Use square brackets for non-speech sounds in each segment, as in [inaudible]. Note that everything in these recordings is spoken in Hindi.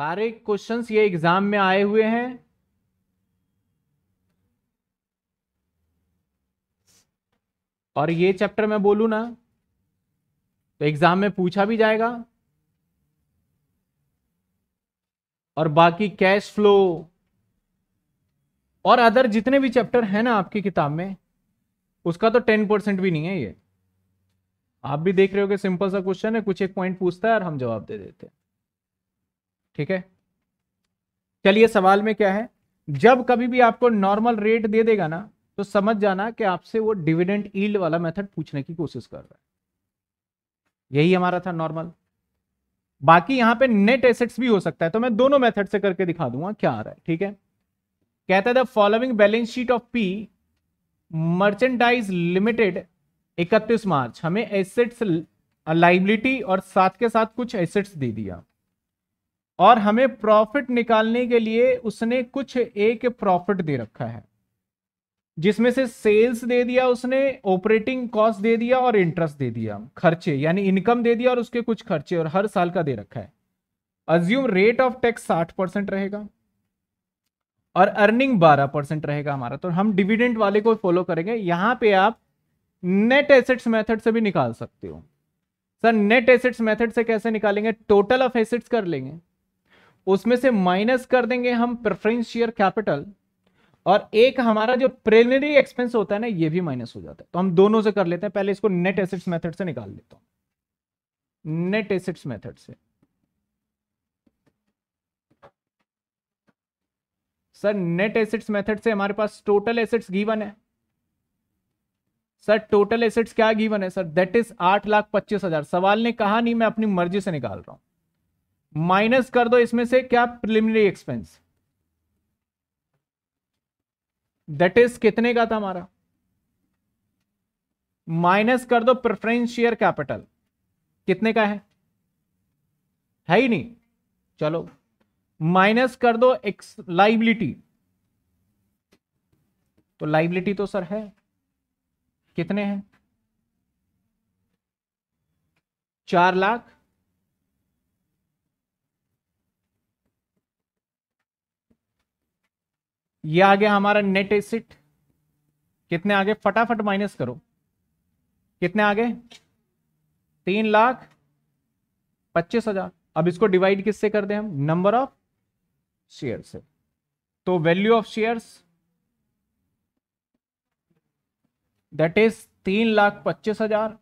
सारे क्वेश्चंस ये एग्ज़ाम में आए हुए हैं। और ये चैप्टर मैं बोलू ना तो एग्ज़ाम में पूछा भी जाएगा। और बाकी कैश फ्लो और अदर जितने भी चैप्टर हैं ना आपकी किताब में, उसका तो टेन परसेंट भी नहीं है ये। आप भी देख रहे हो कि सिंपल सा क्वेश्चन है, कुछ एक पॉइंट पूछता है और हम जवाब दे देते हैं। ठीक है? चलिए, सवाल में क्या है? जब कभी भी आपको नॉर्मल रेट दे देगा ना तो समझ जाना कि आपसे वो डिविडेंड ईल्ड वाला मेथड पूछने की कोशिश कर रहा है। यही हमारा था नॉर्मल बाकी यहाँ पे नेट एसेट्स भी हो सकता है तो मैं दोनों मेथड से करके दिखा दूँगा क्या आ रहा है, ठीक है? कहता है the following balance sheet of P merchandise limited 31 March, हमें एसेट्स लाइबिलिटी और साथ के साथ कुछ एसेट्स दे दिया। और हमें प्रॉफिट निकालने के लिए उसने कुछ एक प्रॉफिट दे रखा है। जिसमें से सेल्स दे दिया उसने ऑपरेटिंग कॉस्ट दे दिया और इंटरेस्ट दे दिया, खर्चे, यानी इनकम दे दिया और उसके कुछ खर्चे और हर साल का दे रखा है। अज्यूम रेट ऑफ़ टैक्स साठ परसेंट रहेगा और अर्निंग बारह परसेंट रहेगा हमारा। तो हम डिविडेंड वाले को फॉलो करेंगे। यहाँ पे आप नेट एसेट्स मेथड से भी निकाल सकते हो। सर नेट एसेट्स मेथड से कैसे निकालेंगे? टोटल ऑफ़ एसेट्स कर लेंगे। उसमें से माइनस कर देंगे हम प्रेफरेंस शेयर कैपिटल, और एक हमारा जो प्रिलिमिनरी एक्सपेंस होता है ना, ये भी माइनस हो जाता है। तो हम दोनों से कर लेते हैं। पहले इसको नेट एसेट्स मेथड से निकाल लेता हूँ। नेट एसेट्स मेथड से। सर नेट एसेट्स मेथड से हमारे पास टोटल एसेट्स गिवन है। सर टोटल एसेट्स क्या गिवन है? सर दैट इज़ आठ लाख पच्चीस हज़ार। सवाल ने कहा, नहीं, मैं अपनी मर्ज़ी से निकाल रहा हूँ। माइनस कर दो इसमें से क्या प्रिलिमिनरी एक्सपेंस दैट इज़ कितने का था हमारा? माइनस कर दो प्रेफरेंस शेयर कैपिटल कितने का है? है ही नहीं। चलो। माइनस कर दो एक्स लाइबिलिटी तो लाइबिलिटी तो सर है। कितने हैं? चार लाख। ये आ गया हमारा नेट एसिट कितने आगे? फटाफट माइनस करो। कितने आगे? तीन लाख पच्चीस हज़ार। अब इसको डिवाइड किससे कर दें हम? नंबर ऑफ़ शेयर से। तो value of shares that is तीन लाख पच्चीस हज़ार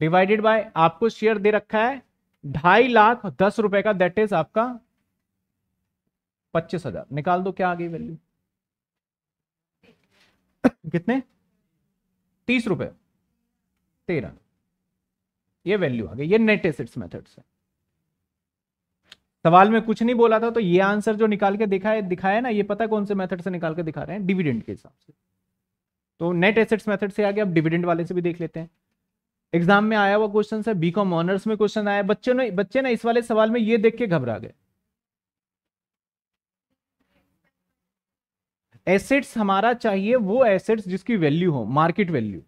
डिवाइडेड बाय आपको शेयर दे रखा है ढाई लाख दस रुपए का दैट इज़ आपका पच्चीस हज़ार। निकाल दो क्या आ गई वैल्यू कितने? तीस रुपए। तेरह। ये वैल्यू आ गई। ये नेट एसिड्स मेथड से सवाल में कुछ नहीं बोला था तो ये आंसर जो निकाल के दिखाया दिखाया ना, ये पता कौन से मेथड से निकाल के दिखा रहे हैं? डिविडेंड के हिसाब से। तो नेट एसेट्स मेथड से आगे अब डिविडेंड वाले से भी देख लेते हैं। एग्ज़ाम में आया हुआ क्वेश्चन है बीकॉम ऑनर्स में क्वेश्चन आया। बच्चों ने, बच्चे ना इस वाले सवाल में ये देख के घबरा गए। एसेट्स हमारा चाहिए वो एसेट्स जिसकी वैल्यू हो मार्केट वैल्यू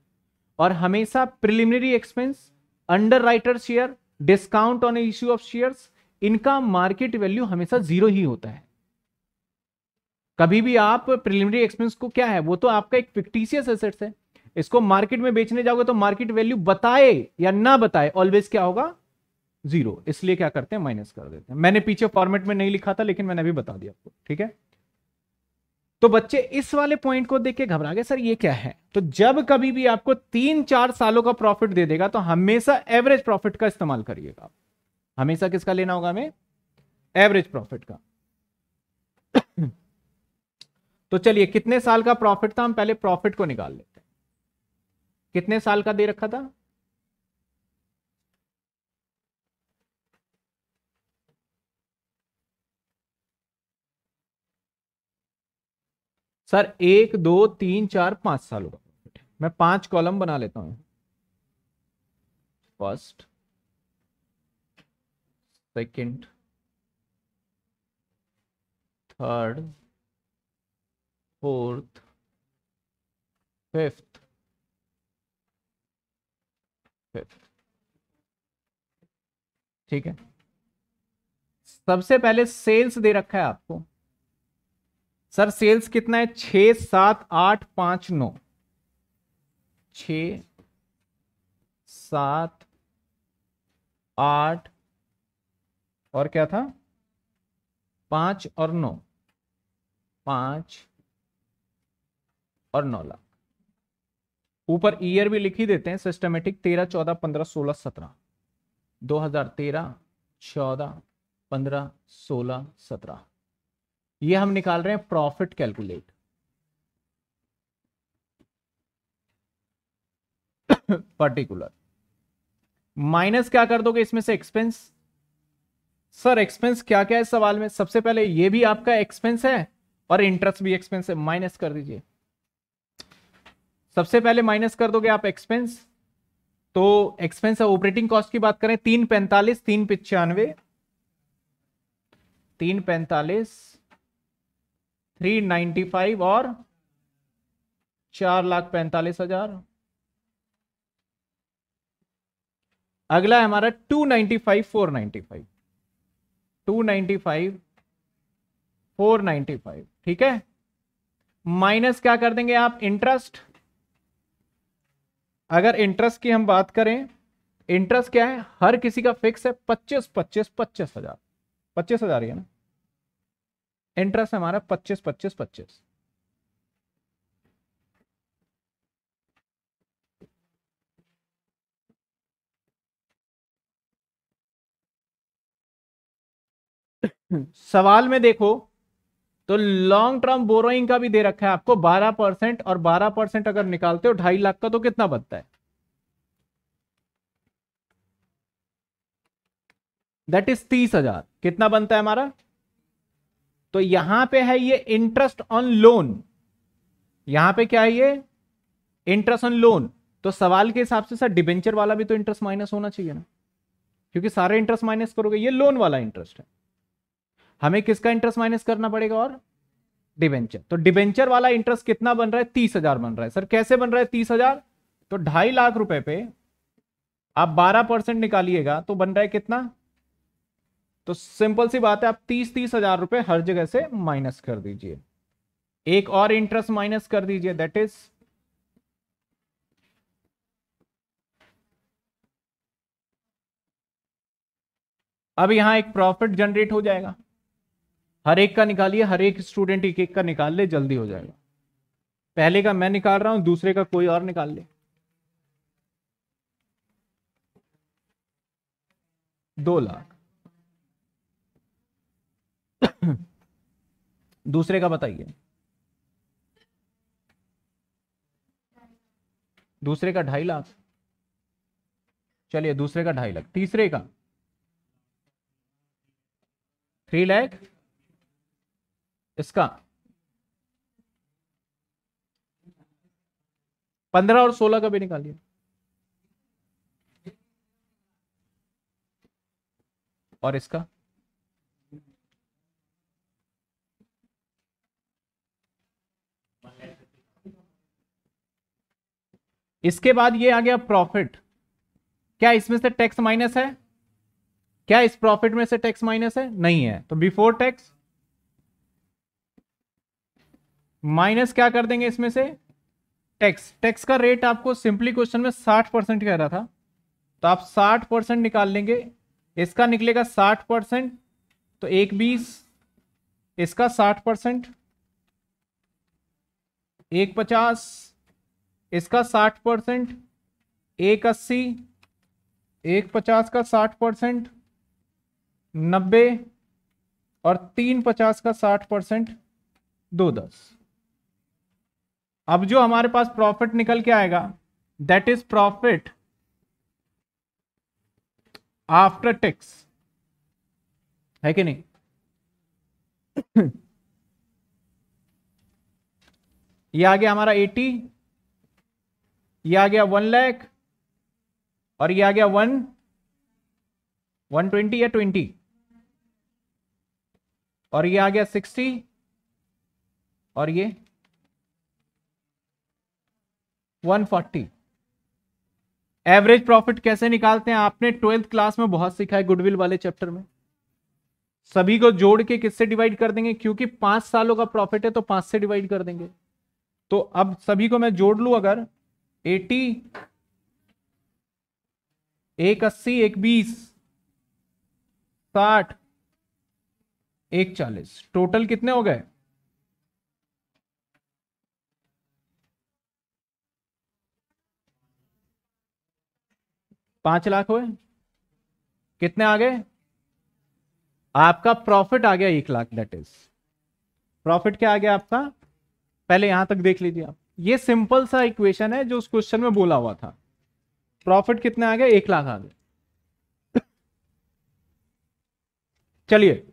और हमेशा preliminary expense underwriter share discount on issue of shares इनका मार्केट वैल्यू हमेशा ज़ीरो ही होता है. कभी भी आप प्रिलिमिनरी एक्सपेंस को क्या है, वो तो आपका एक फिक्टिशियस एसेट्स है. इसको मार्केट में बेचने जाओगे तो मार्केट वैल्यू बताए या ना बताए ऑलवेज क्या होगा? ज़ीरो इसलिए क्या करते हैं? माइनस कर देते हैं. मैंने पीछे फॉर्मेट में नहीं लिखा था, लेकिन मैंने अभी बता दिया आपको. ठीक है? तो बच्चे इस वाले पॉइंट को देख के घबरा गए सर, ये क्या है? तो जब कभी भी आपको तीन चार सालों का प्रॉफिट दे देगा तो हमेशा एवरेज प्रॉफिट का इस्तेमाल करिएगा। हमेशा किसका लेना होगा हमें? एवरेज प्रॉफिट का। [coughs] तो चलिए, कितने साल का प्रॉफिट था? हम पहले प्रॉफिट को निकाल लेते हैं। कितने साल का दे रखा था? सर, एक, दो, तीन, चार, पाँच साल का प्रॉफिट है मैं पाँच कॉलम बना लेता हूँ। First, second, third, fourth, fifth fifth. ठीक है? सबसे पहले सेल्स दे रखा है आपको। सर, सेल्स कितना है? छ सात, आठ, पाँच, नौ। छ सात, आठ, और क्या था? पाँच और नौ। पाँच और नौ लाख। ऊपर ईयर भी लिख ही देते हैं सिस्टमेटिक तेरह, चौदह, पंद्रह, सोलह, सत्रह। दो हज़ार तेरह, चौदह, पंद्रह, सोलह, सत्रह। ये हम निकाल रहे हैं प्रॉफिट कैलकुलेट पर्टिकुलर माइनस क्या कर दोगे इसमें से एक्सपेंस सर एक्सपेंस क्या क्या है सवाल में? सबसे पहले ये भी आपका एक्सपेंस है और इंटरेस्ट भी एक्सपेंस है। माइनस कर दीजिए। सबसे पहले माइनस कर दोगे आप एक्सपेंस तो एक्सपेंस है ऑपरेटिंग कॉस्ट की बात करें, तीन पैंतालीस, तीन पिचानवे, तीन पैंतालीस थ्री नाइन्टी फाइव और चार लाख पैंतालीस हज़ार अगला है हमारा two ninety five four ninety five two ninety five four ninety five ठीक है? माइनस क्या कर देंगे आप? इंटरेस्ट अगर इंटरेस्ट की हम बात करें इंटरेस्ट क्या है? हर किसी का फिक्स है पच्चीस पच्चीस पच्चीस हज़ार। पच्चीस हज़ार ही है ना? इंटरेस्ट हमारा पच्चीस पच्चीस पच्चीस। सवाल में देखो तो लॉन्ग टर्म बोरोइंग का भी दे रखा है आपको 12 परसेंट और 12 परसेंट अगर निकालते हो, ढाई लाख का तो कितना बनता है? दैट इज़ तीस हज़ार। कितना बनता है हमारा? तो यहाँ पे है ये इंटरेस्ट ऑन लोन यहाँ पे क्या है ये? इंटरेस्ट ऑन लोन तो सवाल के हिसाब से सर डिबेंचर वाला भी तो इंटरेस्ट माइनस होना चाहिए ना। क्योंकि सारे इंटरेस्ट माइनस करोगे, ये लोन वाला इंटरेस्ट है। हमें किसका इंटरेस्ट माइनस करना पड़ेगा और? डिबेंचर तो डिबेंचर वाला इंटरेस्ट कितना बन रहा है? तीस हज़ार बन रहा है। सर, कैसे बन रहा है तीस हज़ार? तो ढाई लाख रुपए पे आप बारह परसेंट निकालिएगा तो बन रहा है कितना? तो सिंपल सी बात है, आप तीस तीस हज़ार रुपए हर जगह से माइनस कर दीजिए। एक और इंटरेस्ट माइनस कर दीजिए दैट इज़ अब यहाँ एक प्रॉफिट जनरेट हो जाएगा। हर एक का निकालिए, हर एक स्टूडेंट एक एक का निकाल ले, जल्दी हो जाएगा। पहले का मैं निकाल रहा हूँ, दूसरे का कोई और निकाल ले। दो लाख। [clears throat] दूसरे का बताइए। दूसरे का ढाई लाख। चलिए, दूसरे का ढाई लाख। तीसरे का? थ्री लैख? इसका? पंद्रह और सोलह का भी निकालिए। और इसका? इसके बाद ये आ गया प्रॉफिट क्या इसमें से टैक्स माइनस है? क्या इस प्रॉफिट में से टैक्स माइनस है? नहीं है. तो बिफोर टैक्स माइनस क्या कर देंगे इसमें से? टैक्स टैक्स का रेट आपको सिंपली क्वेश्चन में साठ परसेंट कह रहा था. तो आप साठ परसेंट निकाल लेंगे. इसका निकलेगा साठ परसेंट तो एक बीस. इसका साठ परसेंट एक पचास. इसका साठ परसेंट, एक अस्सी, एक पचास का साठ परसेंट, नब्बे और तीन पचास का साठ परसेंट, दो दस। अब जो हमारे पास प्रॉफिट निकल के आएगा that is profit after tax है कि नहीं? [clears throat] ये आ गया हमारा 80 ये आ गया वन लैख, और ये आ गया वन वन ट्वेंटी या ट्वेंटी? और ये आ गया सिक्सटी, और ये 140 एवरेज प्रॉफिट कैसे निकालते हैं? आपने ट्वेल्थ क्लास में बहुत सीखा है गुडविल वाले चैप्टर में। सभी को जोड़ के किससे डिवाइड कर देंगे? क्योंकि पाँच सालों का प्रॉफिट है तो पाँच से डिवाइड कर देंगे। तो अब सभी को मैं जोड़ लू अगर एटी, एक अस्सी, एक बीस, साठ, एक चालीस। टोटल कितने हो गए? पाँच लाख हुए। कितने आ गए? आपका प्रॉफिट आ गया एक लाख दैट इज़ प्रॉफिट क्या आ गया आपका? पहले यहाँ तक देख लीजिए आप। ये सिंपल सा इक्वेशन है जो उस क्वेश्चन में बोला हुआ था। प्रॉफिट कितने आ गए? एक लाख आ गए। चलिए।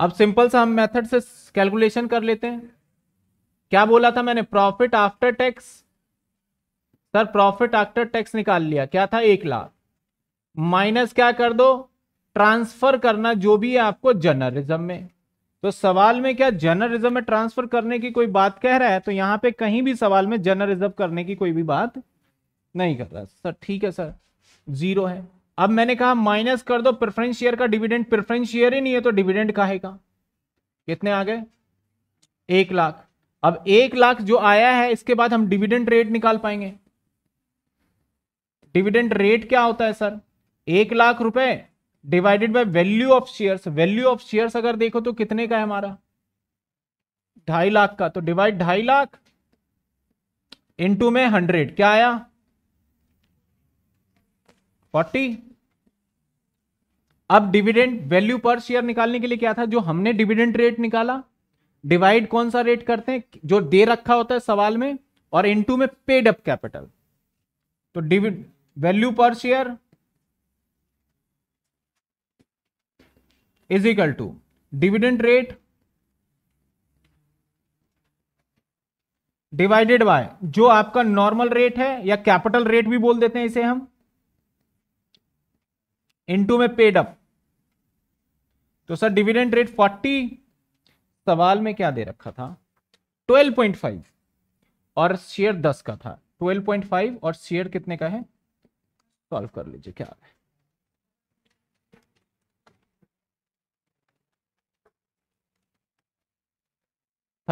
अब सिंपल सा हम मेथड से कैलकुलेशन कर लेते हैं। क्या बोला था मैंने? Profit after tax. Sir, profit after tax निकाल लिया। क्या था? एक लाख। माइनस क्या कर दो? ट्रांसफ़र करना जो भी है आपको जर्नलिज्म में। तो सवाल में क्या जर्नलिज्म में ट्रांसफ़र करने की कोई बात कह रहा है? तो यहाँ पे कहीं भी सवाल में जर्नलिज्म करने की कोई भी बात नहीं कर रहा। सर, ठीक है, सर। ज़ीरो है। अब मैंने कहा माइनस कर दो प्रेफरेंस शेयर का डिविडेंड प्रेफरेंस शेयर ही नहीं है तो डिविडेंड का? कितने आ गए? एक लाख। अब एक लाख जो आया है, इसके बाद हम डिविडेंड रेट निकाल पाएँगे। डिविडेंड रेट क्या होता है, सर? एक लाख रुपए। Divided by value of shares value of shares अगर देखो तो कितने का है हमारा? ढाई लाख का। तो डिवाइड ढाई लाख इनटू में हंड्रेड क्या आया? फोर्टी अब डिविडेंड वैल्यू पर शेयर निकालने के लिए क्या था? जो हमने डिविडेंड रेट निकाला डिवाइड कौन सा रेट करते हैं? जो दे रखा होता है सवाल में, और इनटू में पेड अप कैपिटल तो वैल्यू पर share is equal to dividend rate divided by जो आपका नॉर्मल रेट है या कैपिटल रेट भी बोल देते हैं इसे हम। इनटू में पेड अप तो सर डिविडेंड रेट 40 सवाल में क्या दे रखा था? 12.5 और शेयर 10 का था। 12.5 और शेयर कितने का है? सॉल्व कर लीजिए, क्या? है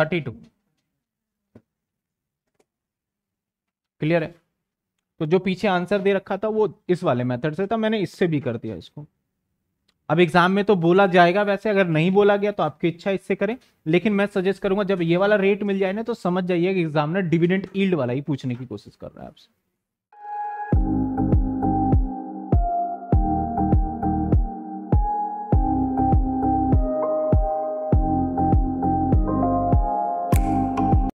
थर्टी टू। क्लियर है? तो जो पीछे आंसर दे रखा था वो इस वाले मेथड से था, मैंने इससे भी कर दिया इसको। अब एग्ज़ाम में तो बोला जाएगा वैसे, अगर नहीं बोला गया तो आपकी इच्छा इससे करें, लेकिन मैं सजेस्ट करूँगा जब ये वाला रेट मिल जाए ना तो समझ जाइए कि एग्ज़ाम ने डिविडेंट ईल्ड वाला ही पूछने की कोशिश कर रहा है आपसे।